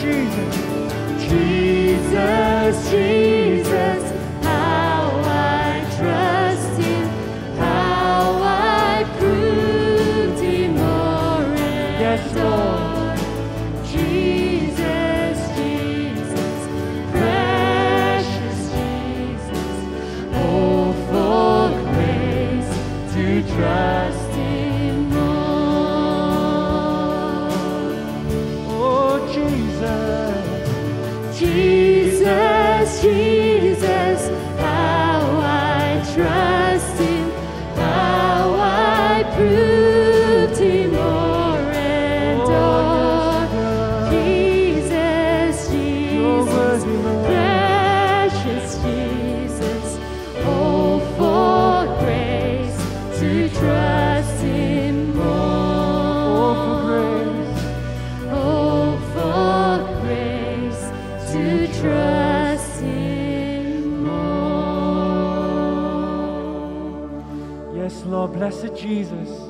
Jesus. Jesus. Yes, Lord, blessed Jesus.